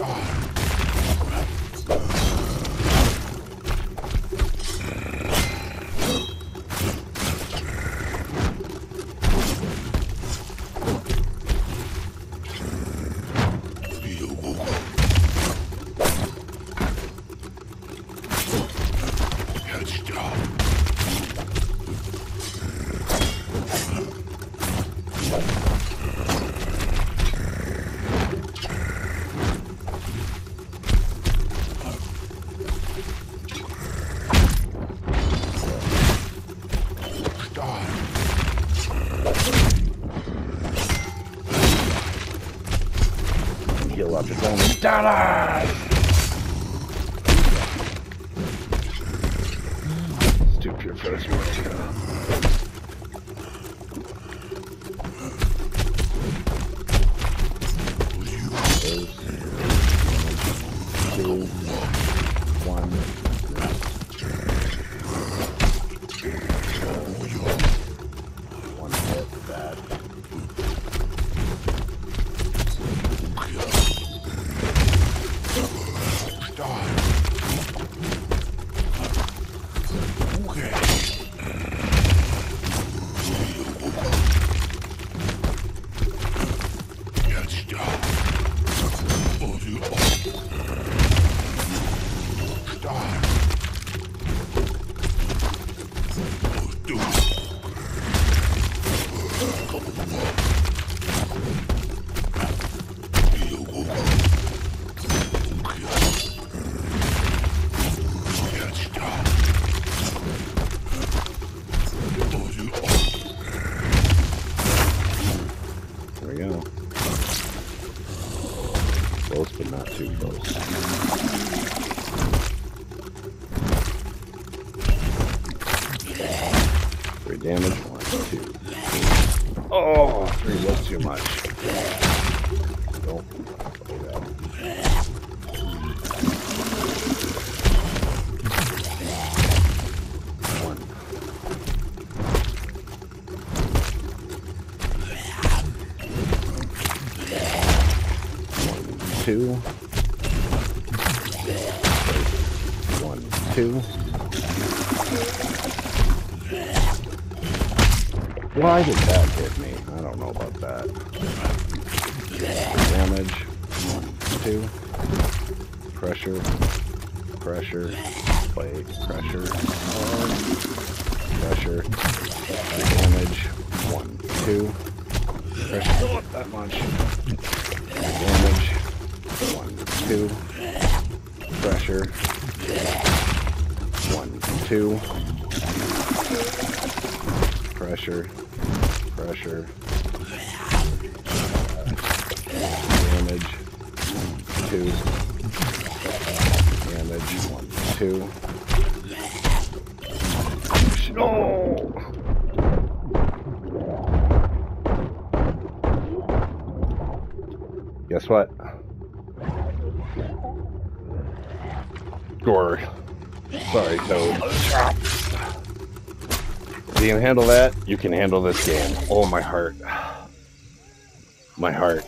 Let's go. Heal up. It's only dollars. Your first one. Two. One not too close. Three damage. One, two. Oh, three was too much. One. two. Two. Why did that hit me? I don't know about that. Damage. One, two. Pressure. Pressure. Play. Pressure. Hard. Pressure. Damage. One, two. Pressure. Not that much damage. One, two. Pressure. Two. Pressure. Pressure. Damage. Two. Damage. Two. No! Guess what? Gore. Sorry, Toad. If you can handle that, you can handle this game. Oh, my heart. My heart.